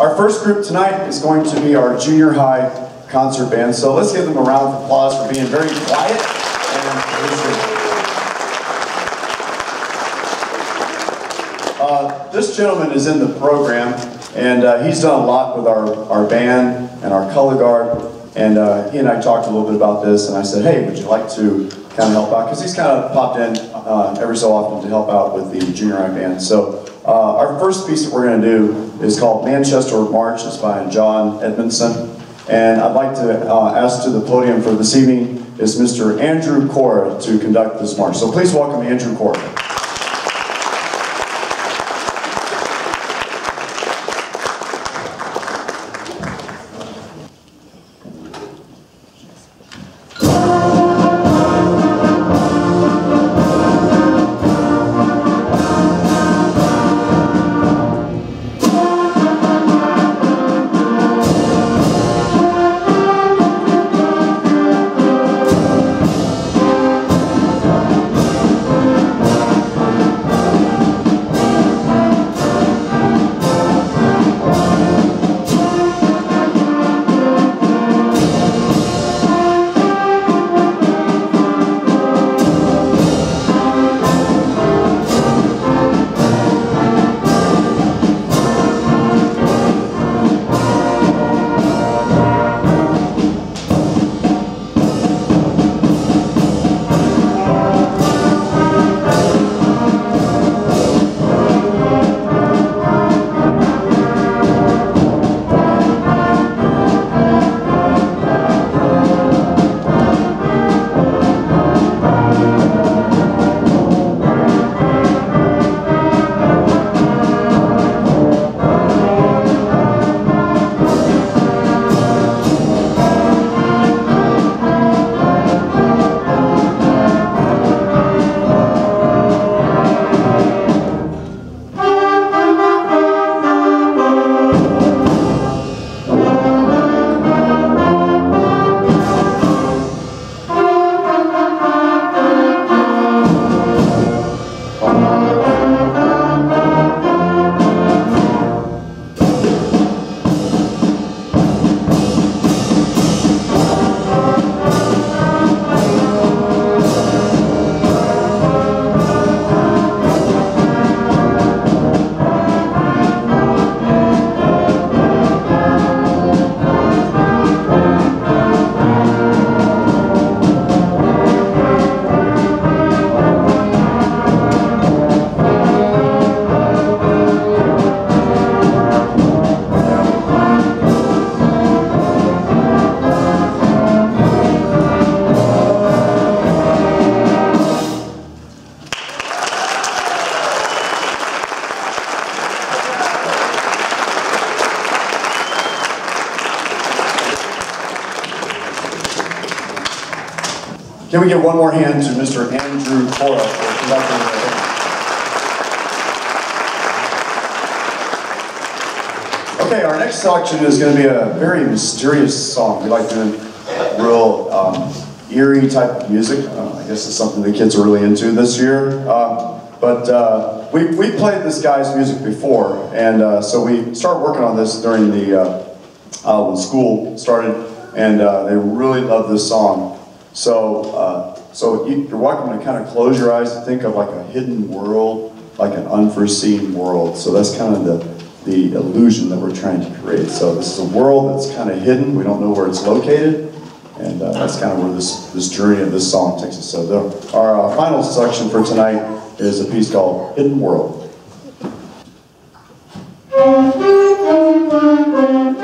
Our first group tonight is going to be our junior high concert band. So let's give them a round of applause for being very quiet and uh, This gentleman is in the program, and uh, he's done a lot with our, our band and our color guard. And uh, he and I talked a little bit about this, and I said, hey, would you like to kind of help out? Because he's kind of popped in uh, every so often to help out with the junior high band. So uh, our first piece that we're going to do is called Manchester March. It's by John Edmondson. And I'd like to uh, ask to the podium for this evening is Mr. Andrew Cora to conduct this march. So please welcome Andrew Cora. Can we give one more hand to Mr. Andrew Cora for conducting the Okay, our next selection is going to be a very mysterious song. We like doing real um, eerie type of music. Uh, I guess it's something the kids are really into this year. Uh, but uh, we, we played this guy's music before, and uh, so we started working on this during the, uh, uh, when school started, and they really loved this song. So, uh, so you, are welcome to kind of close your eyes and think of like a hidden world, like an unforeseen world. So that's kind of the, the illusion that we're trying to create. So this is a world that's kind of hidden. We don't know where it's located. And uh, that's kind of where this, this journey of this song takes us. So the, our uh, final selection for tonight is a piece called Hidden World.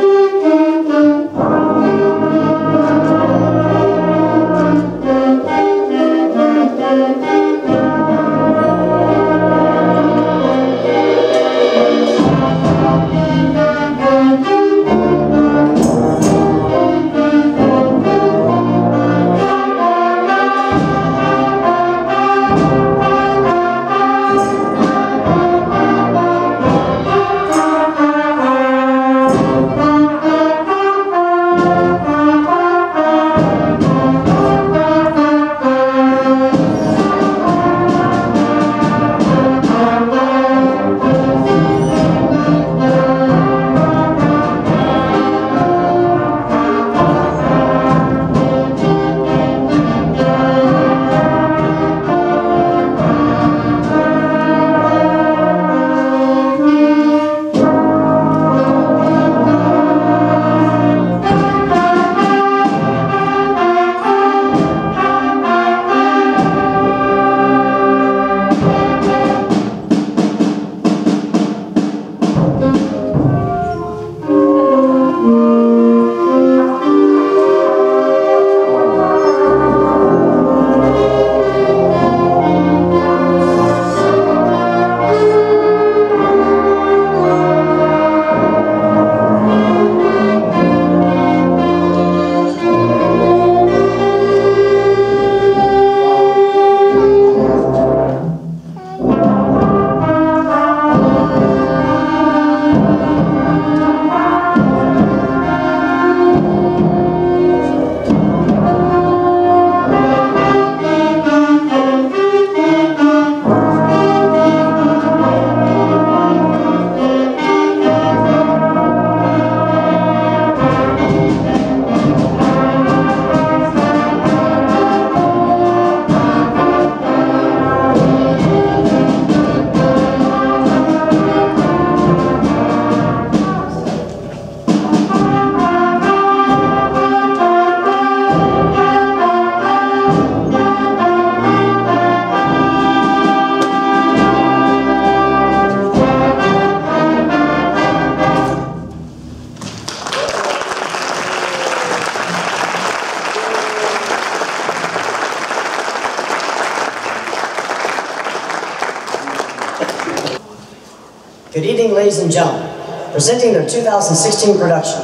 presenting their 2016 production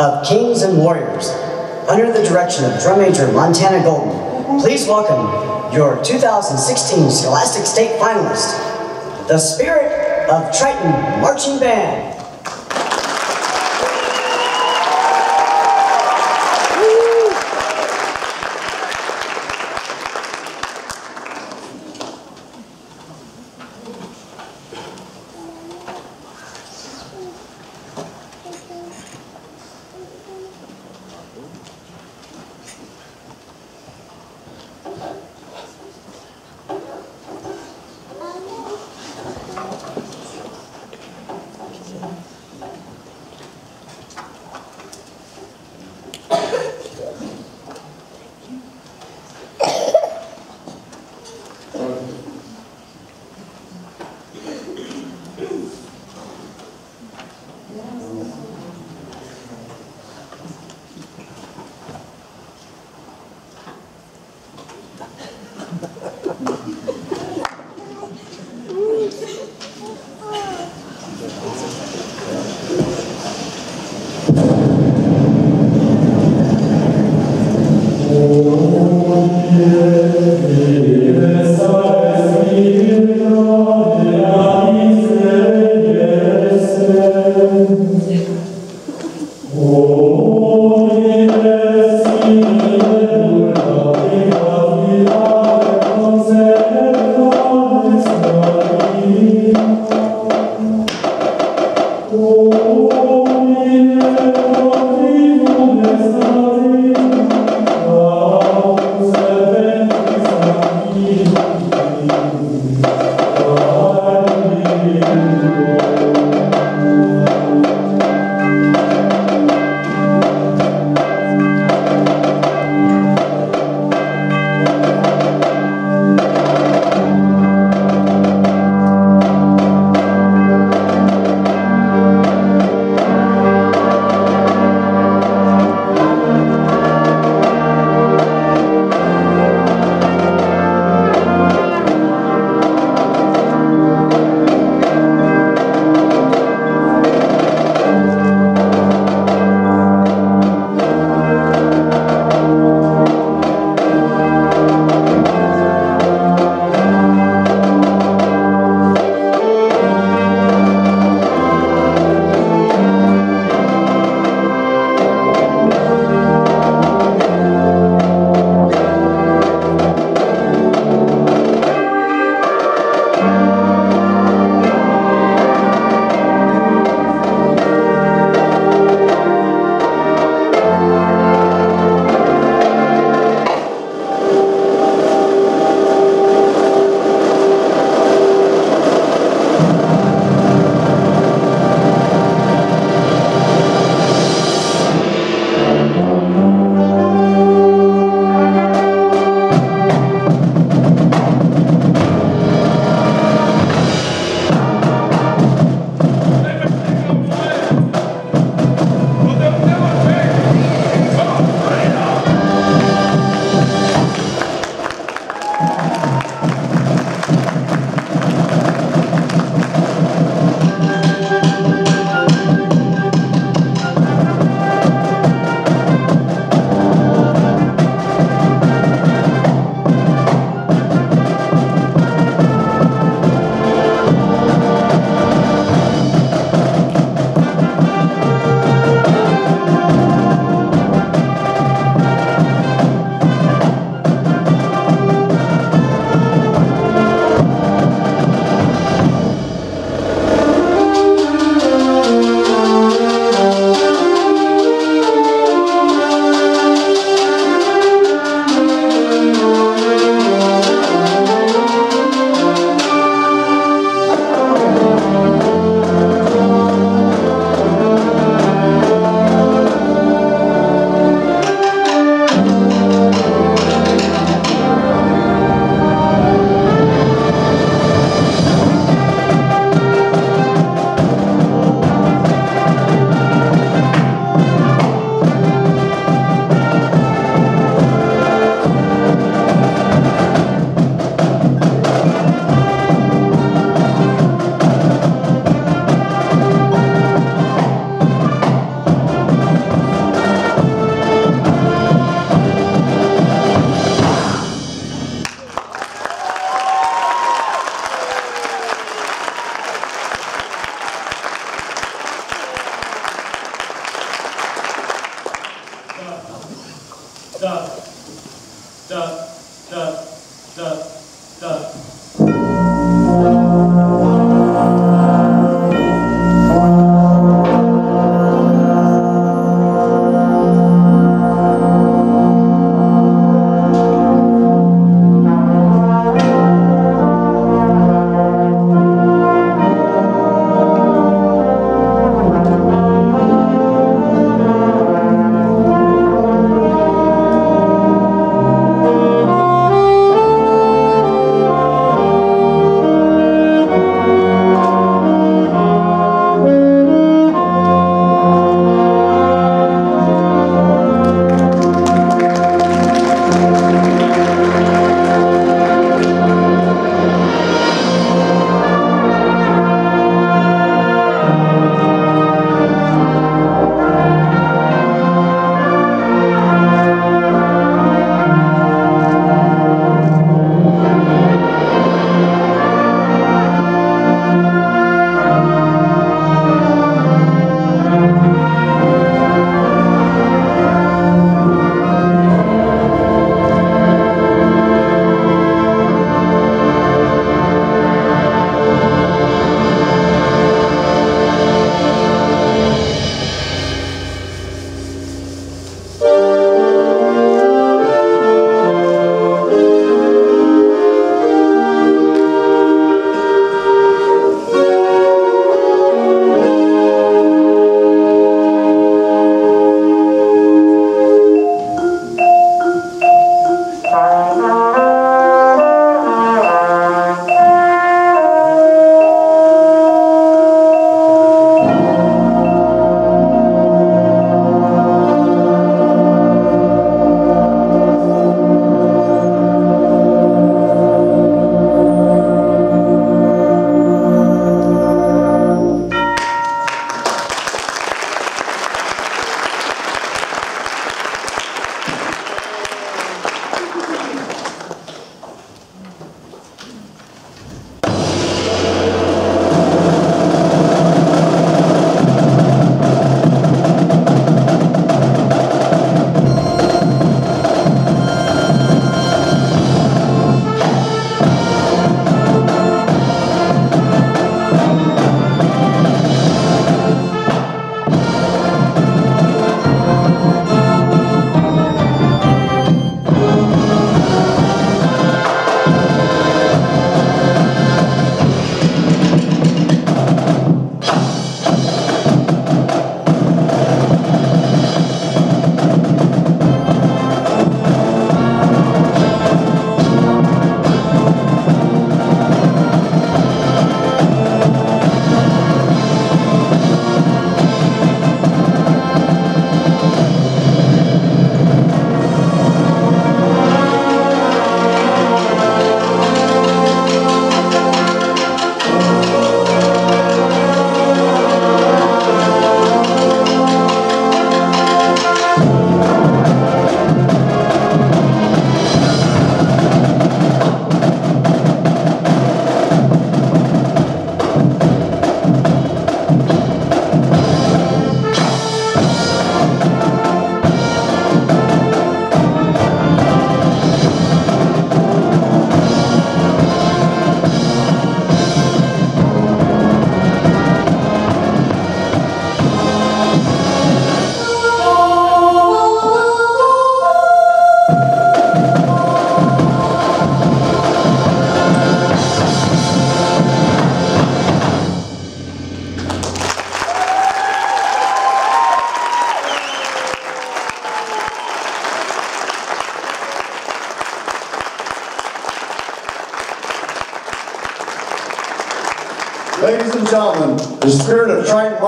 of Kings and Warriors, under the direction of drum major Montana Golden, please welcome your 2016 Scholastic State finalist, the Spirit of Triton Marching Band.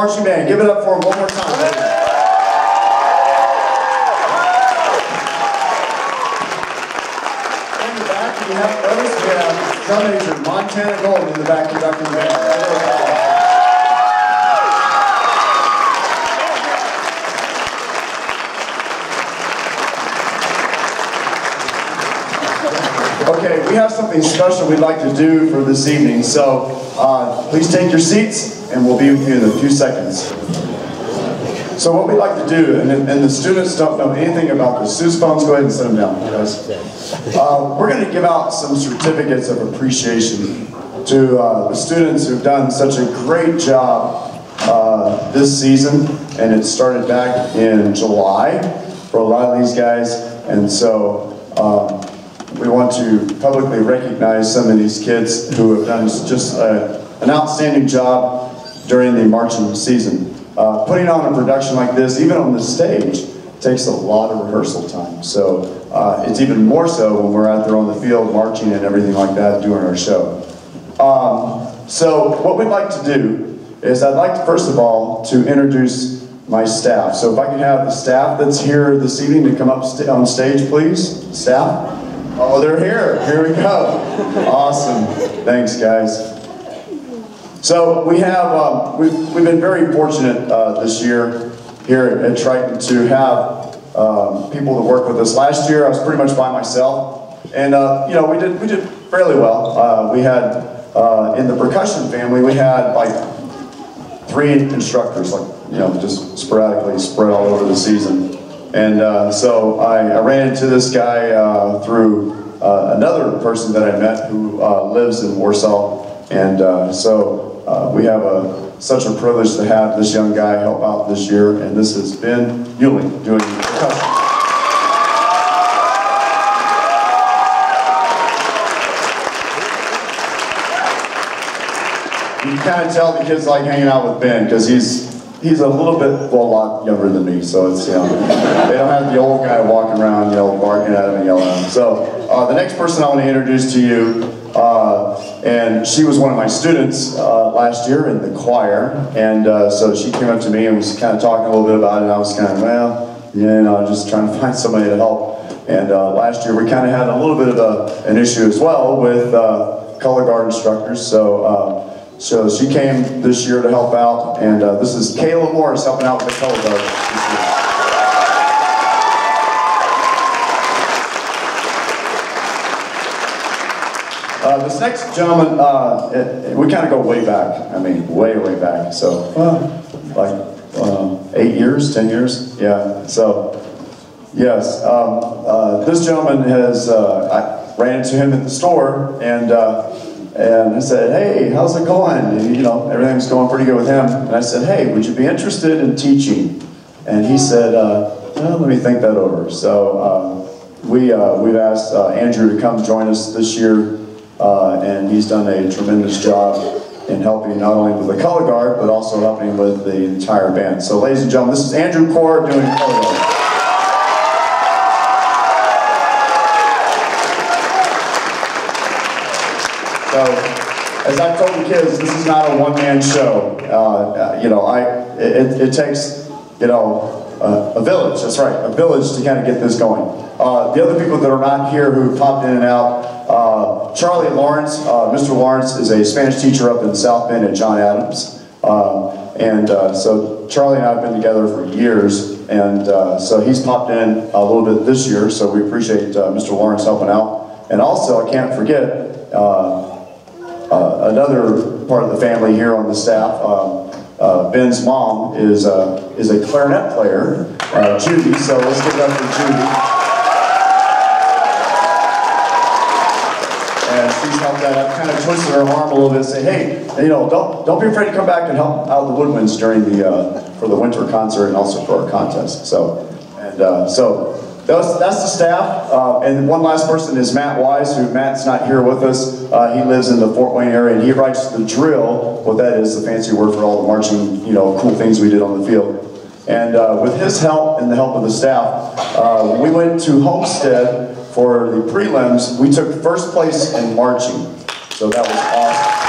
Marching Band. Give it up for them one more time. The back, we have, notice we have drum major Montana Golden in the back conducting the band. Okay, we have something special we'd like to do for this evening, so uh, please take your seats and we'll be with you in a few seconds. So what we'd like to do, and, and the students don't know anything about this, sousaphones, go ahead and set them down, guys. Uh, we're going to give out some certificates of appreciation to uh, the students who've done such a great job uh, this season, and it started back in July for a lot of these guys, and so um, we want to publicly recognize some of these kids who have done just a, an outstanding job during the marching season. Uh, putting on a production like this, even on the stage, takes a lot of rehearsal time. So uh, it's even more so when we're out there on the field marching and everything like that doing our show. Um, so what we'd like to do is I'd like to, first of all to introduce my staff. So if I can have the staff that's here this evening to come up st on stage, please. Staff? Oh, they're here. Here we go. Awesome. Thanks, guys. So we have, um, we've, we've been very fortunate uh, this year here at Triton to have um, people that work with us. Last year I was pretty much by myself, and uh, you know we did we did fairly well. Uh, we had uh, in the percussion family we had like three instructors, like you know just sporadically spread all over the season. And uh, so I, I, ran into this guy uh, through another person that I met who lives in Warsaw, and so uh, we have a, such a privilege to have this young guy help out this year, and this has Ben Ewing doing percussion. You kind of tell the kids like hanging out with Ben because he's he's a little bit, well, a lot younger than me, so it's, you know, they don't have the old guy walking around, you know, barking at him and yelling at him. So uh, the next person I want to introduce to you and she was one of my students uh, last year in the choir, and uh, so she came up to me and was kind of talking a little bit about it, and I was kind of, well, you know, just trying to find somebody to help. And uh, last year we kind of had a little bit of a, an issue as well with uh, color guard instructors, so uh, so she came this year to help out, and this is Kayla Morris helping out with the color guard Uh, this next gentleman, uh, it, it, we kind of go way back. I mean, way, way back. So, uh, like uh, eight years, ten years, yeah. So, yes, um, uh, this gentleman has. I ran into him at the store, and and I said, "Hey, how's it going?" And, you know, everything's going pretty good with him. And I said, "Hey, would you be interested in teaching?" And he said, well, "Let me think that over." So. we, we've asked Andrew to come join us this year uh, and he's done a tremendous job in helping not only with the color guard, but also helping with the entire band. So ladies and gentlemen, this is Andrew Core doing color guard. So, as I've told the kids, this is not a one-man show. Uh, you know, I it, it takes, you know, uh, a village, that's right, a village to kind of get this going. Uh, the other people that are not here who popped in and out, uh, Charlie Lawrence, uh, Mr. Lawrence is a Spanish teacher up in South Bend at John Adams. Uh, and uh, so Charlie and I have been together for years, and so he's popped in a little bit this year, so we appreciate Mr. Lawrence helping out. And also, I can't forget, another part of the family here on the staff, um, uh, Ben's mom is, uh, is a clarinet player, uh, Judy, so let's give it up for Judy. She's helped that. I've kind of twisted her arm a little bit and say, hey, you know, don't, don't be afraid to come back and help out the woodwinds during the, uh, for the winter concert and also for our contest. So, and uh, so that's, that's the staff. Uh, and one last person is Matt Wise, who Matt's not here with us. Uh, he lives in the Fort Wayne area, and he writes the drill. What that is, the fancy word for all the marching, you know, cool things we did on the field. And uh, with his help and the help of the staff, uh, we went to Homestead for the prelims. We took first place in marching, so that was awesome.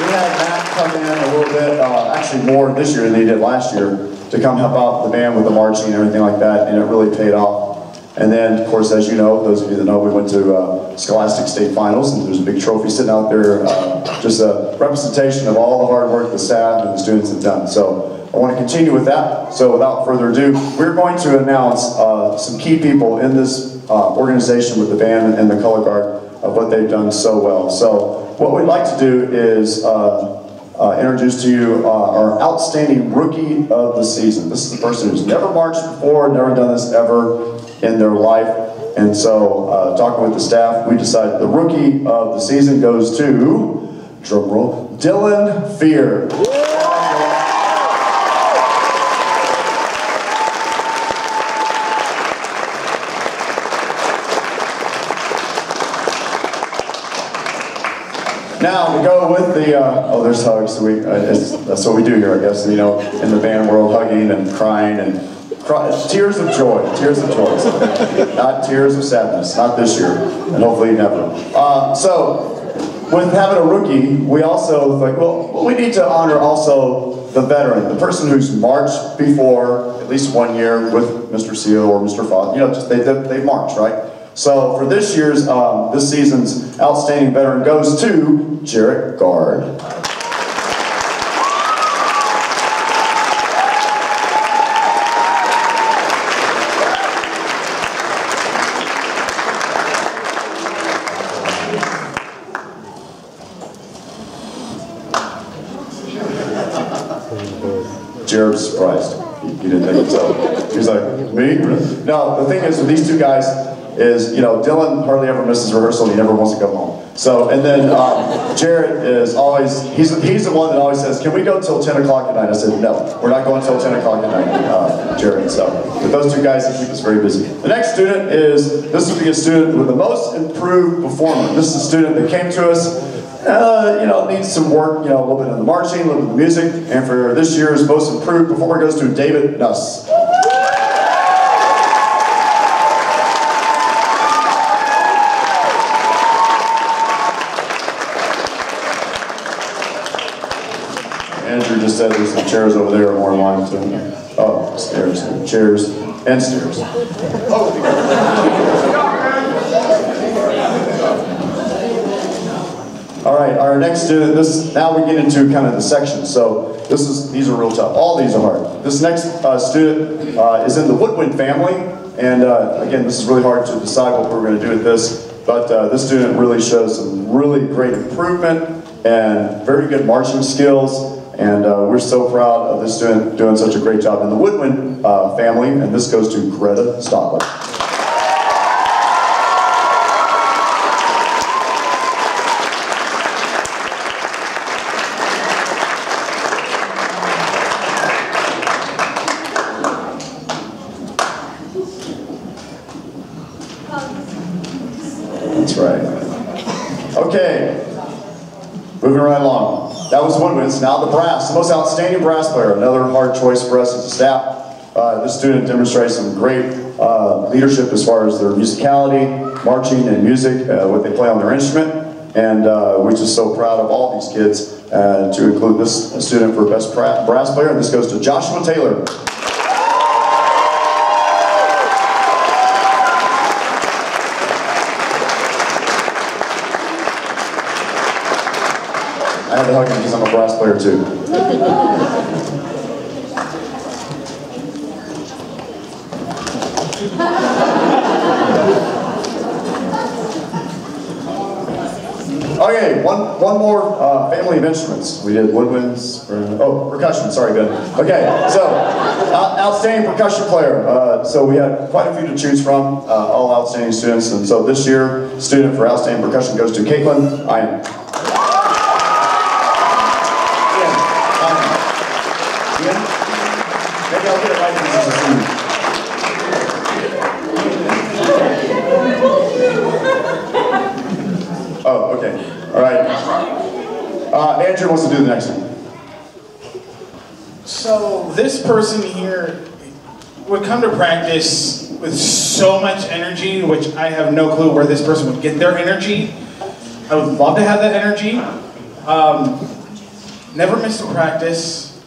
we had Matt come in a little bit, uh, actually more this year than he did last year, to come help out the band with the marching and everything like that, and it really paid off. And then, of course, as you know, those of you that know, we went to uh, Scholastic State Finals, and there's a big trophy sitting out there, uh, just a representation of all the hard work the staff and the students have done. So I want to continue with that. So without further ado, we're going to announce uh, some key people in this uh, organization with the band and the color guard of what they've done so well. So what we'd like to do is uh, uh, introduce to you uh, our outstanding rookie of the season. This is the person who's never marched before, never done this ever in their life. And so, uh, talking with the staff, we decided the rookie of the season goes to, drumroll, Dylan Fear. Now, we go with the, uh, oh, there's hugs. We, uh, that's what we do here, I guess, you know, in the band world, hugging and crying and cry, tears of joy, tears of joy. not tears of sadness, not this year, and hopefully never. Uh, so, with having a rookie, we also think, well, we need to honor also the veteran, the person who's marched before at least one year with Mr. Seal or Mr. Foss. You know, just they, they, they marched, right? So for this year's, um, this season's outstanding veteran goes to Jarrett Guard. Jared was surprised. He, he didn't think so. He's like, me? No, the thing is with these two guys, is, you know, Dylan hardly ever misses rehearsal. He never wants to go home. So, and then um, Jarrett is always, he's, he's the one that always says, can we go till 10 o'clock at night? I said, no, we're not going till 10 o'clock at night, uh, Jarrett. So, with those two guys, keep us very busy. The next student is, this would be a student with the most improved performer. This is a student that came to us uh, you know, needs some work, you know, a little bit of the marching, a little bit of the music. And for this year's most improved performer goes to David Nuss. Andrew just said there's some chairs over there more in line to, oh, stairs, chairs and stairs. All right, our next student, this, now we get into kind of the section. So this is, these are real tough. All these are hard. This next uh, student uh, is in the Woodwind family. And uh, again, this is really hard to decide what we're going to do with this. But uh, this student really shows some really great improvement and very good marching skills. And uh, we're so proud of this student doing such a great job in the Woodwind uh, family. And this goes to Greta Stotler. That's right. Okay, moving right along. Now the brass, the most outstanding brass player. Another hard choice for us as a staff. Uh, this student demonstrates some great uh, leadership as far as their musicality, marching and music, uh, what they play on their instrument. And uh, we're just so proud of all these kids uh, to include this student for best brass player. And this goes to Joshua Taylor. I had to hug him because I'm a brass player too. Okay, one, one more uh, family of instruments. We did woodwinds, oh, percussion, sorry, Ben. Okay, so, uh, outstanding percussion player. Uh, so we had quite a few to choose from, uh, all outstanding students, and so this year, student for outstanding percussion goes to Caitlin Ian. Ian, um, Ian? Maybe I'll get it right because this is a senior. Oh, okay. All right. Uh, Andrew wants the next one. So this person here would come to practice with so much energy, which I have no clue where this person would get their energy. I would love to have that energy. Um, never miss a practice,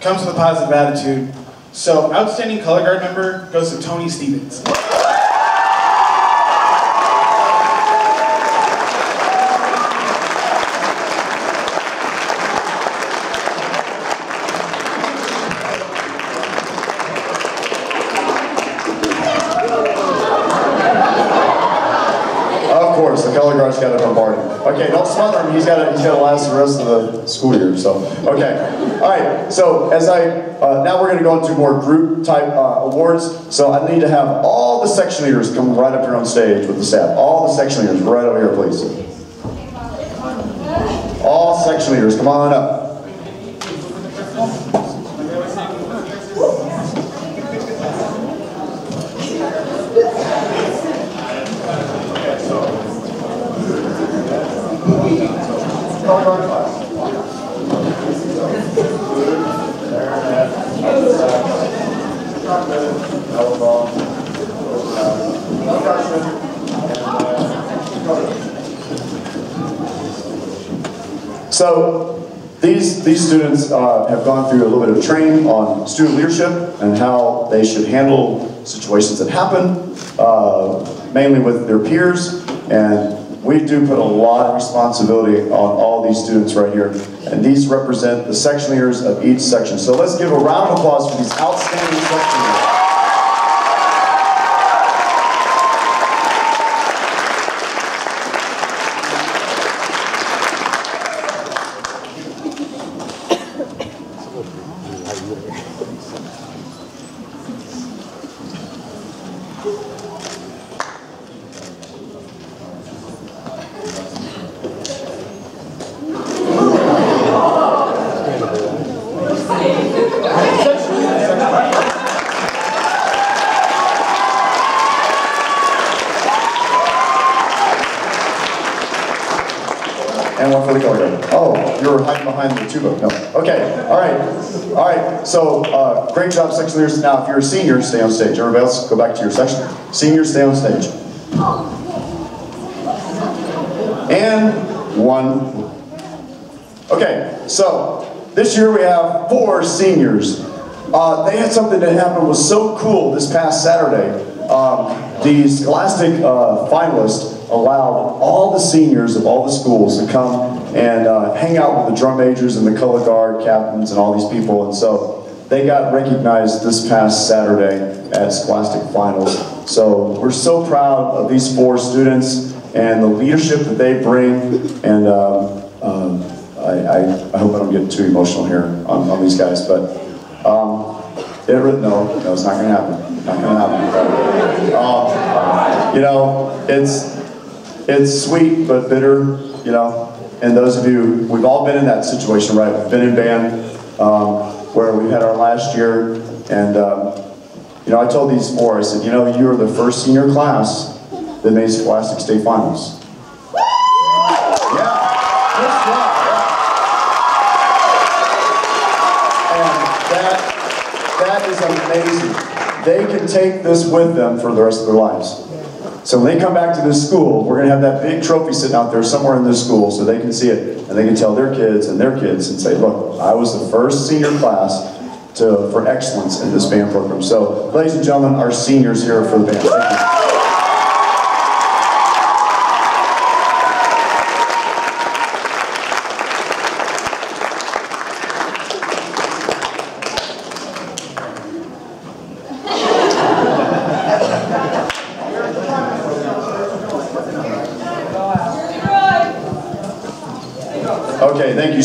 comes with a positive attitude. So outstanding color guard member goes to Tony Stevens. He's got. He's got to last the rest of the school year. So, okay, all right. So, as I uh, now we're going to go into more group type uh, awards. So, I need to have all the section leaders come right up here on stage with the staff. All the section leaders, right over here, please. All section leaders, come on up. So these, these students uh, have gone through a little bit of training on student leadership and how they should handle situations that happen, uh, mainly with their peers. And we do put a lot of responsibility on all these students right here. And these represent the section leaders of each section. So let's give a round of applause for these outstanding section leaders. And one for the color guard. Oh, you were hiding behind the tuba. No. Okay. All right. All right. So, uh, great job, section leaders. Now, if you're a senior, stay on stage. Everybody else, go back to your section. Seniors, stay on stage. And one. Okay. So, this year we have four seniors. Uh, they had something that happened was so cool this past Saturday. Um, the Scholastic uh, finalists allowed all the seniors of all the schools to come and uh, hang out with the drum majors and the color guard captains and all these people. And so they got recognized this past Saturday at Scholastic Finals. So we're so proud of these four students and the leadership that they bring. And um, um, I, I, I hope I don't get too emotional here on, on these guys, but um, it, no, no, it's not going to happen. Not going to happen. Um, you know, it's it's sweet but bitter. You know, and those of you, we've all been in that situation, right? We've been in band um, where we had our last year, and um, you know, I told these four, I said, you know, you are the first senior class that made Scholastic State Finals. Yeah, good job. And that, that is amazing. They can take this with them for the rest of their lives. So when they come back to this school, we're going to have that big trophy sitting out there somewhere in this school so they can see it and they can tell their kids and their kids and say, look, I was the first senior class to, for excellence in this band program. So ladies and gentlemen, our seniors here for the band.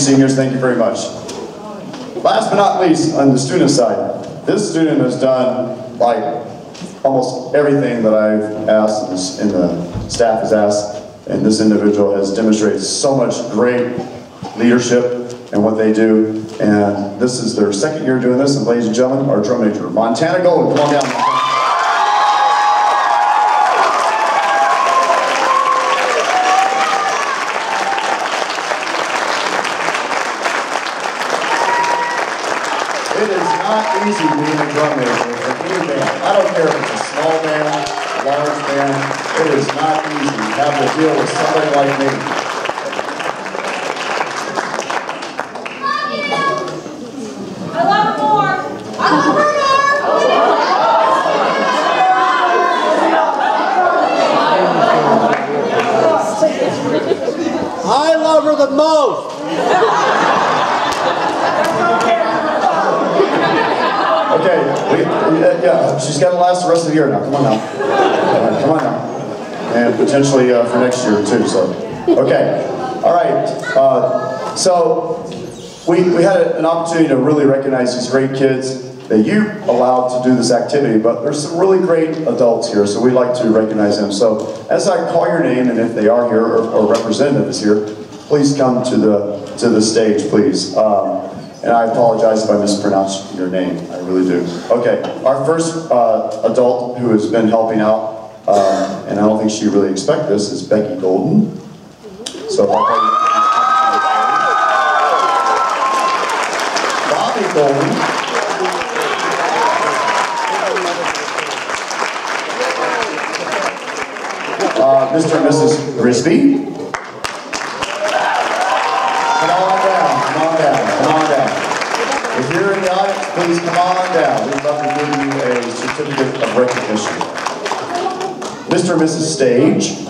Seniors, thank you very much. Last but not least, on the student side, this student has done like almost everything that I've asked and the staff has asked, and this individual has demonstrated so much great leadership in what they do, and this is their second year doing this, and ladies and gentlemen, our drum major, Montana Golden, come on down. Montana. It is not easy being a drum major for any band. I don't care if it's a small band, a large band. It is not easy to have to deal with somebody like me. We, yeah, yeah, she's got to year now. Come on now. Right, come on now. And potentially uh, for next year too. So, okay. All right. Uh, so we, we had an opportunity to really recognize these great kids that you allowed to do this activity, but there's some really great adults here, so we'd like to recognize them. So as I call your name, and if they are here or, or representative is here, please come to the to the stage, please. Um, and I apologize if I mispronounce your name. I really do. Okay, our first uh, adult who has been helping out, uh, and I don't think she really expected this, is Becky Golden. So Bobby Golden. Uh, Mr. and Mrs. Grisby. Come on down, come on down, come on down. If you're in the audience, please come on down. We'd love to give you a certificate of recognition. Mr. and Mrs. Stage.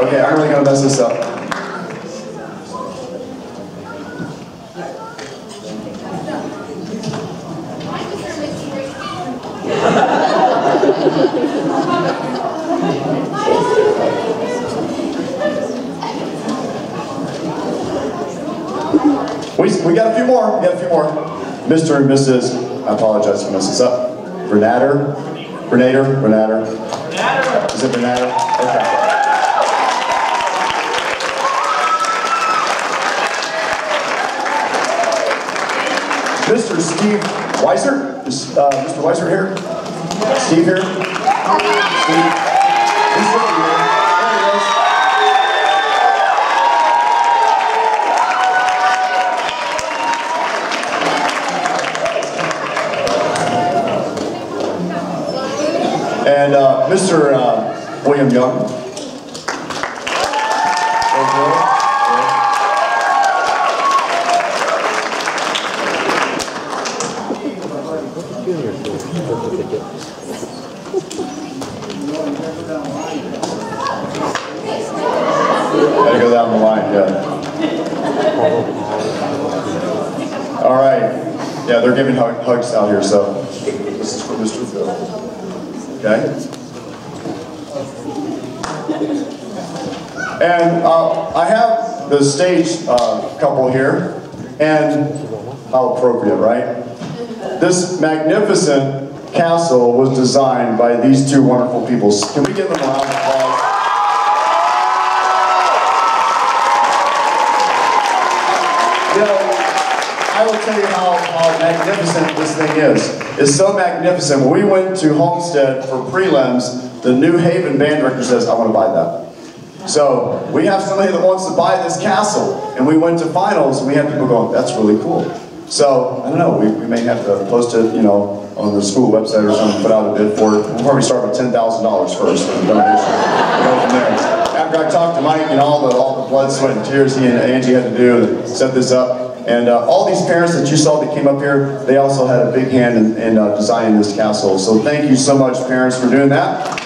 Okay, I'm really gonna mess this up. We, we got a few more, we got a few more. Mr. and Mrs., I apologize for messing this up. Bernader? Bernader? Bernader? Is it Bernader? Okay. Mr. Steve Weiser? Is uh, Mr. Weiser here? Steve here? Steve? Mr. Uh, William Young. Go down the line, yeah. All right. Yeah, they're giving hug- hugs out here, so this is for Mr. Phil. Okay? And uh, I have the stage uh, couple here, and how appropriate, right? This magnificent castle was designed by these two wonderful people. Can we give them a round of applause? You know, I will tell you how, how magnificent this thing is. It's so magnificent. When we went to Homestead for prelims, the New Haven band director says, I want to buy that. So we have somebody that wants to buy this castle. And we went to finals and we had people going, that's really cool. So, I don't know, we, we may have to post it, you know, on the school website or something, put out a bid for it. We'll probably start with $10,000 first the donation. Go from there. After I talked to Mike and all the, all the blood, sweat, and tears he and Angie had to do to set this up, and uh, all these parents that you saw that came up here, they also had a big hand in, in uh, designing this castle. So thank you so much, parents, for doing that.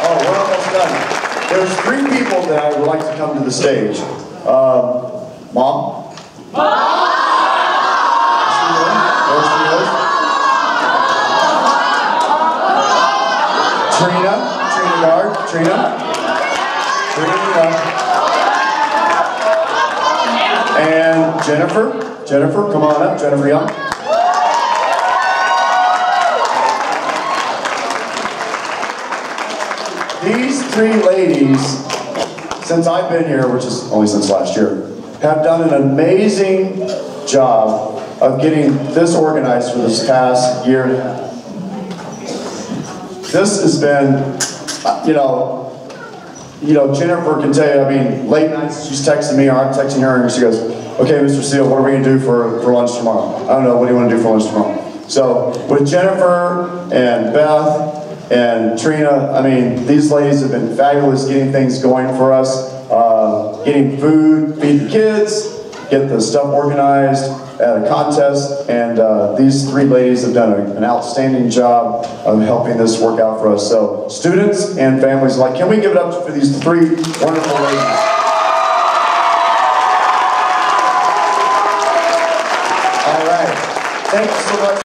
Oh, we're almost done. There's three people that I would like to come to the stage. Um, Mom? Is. Trina, Trina Guard, Trina. Trina. And Jennifer, Jennifer, come on up, Jennifer Young. These three ladies, since I've been here, which is only since last year, have done an amazing job of getting this organized for this past year. This has been, uh, you know, you know, Jennifer can tell you, I mean, late nights, she's texting me, or I'm texting her, and she goes, okay, Mr. Seal, what are we gonna do for, for lunch tomorrow? I don't know, what do you wanna do for lunch tomorrow? So, with Jennifer and Beth and Trina, I mean, these ladies have been fabulous getting things going for us, uh, getting food, feed the kids, get the stuff organized, at a contest, and uh, these three ladies have done a- an outstanding job of helping this work out for us. So students and families alike, can we give it up for these three wonderful ladies? All right. Thank you so much.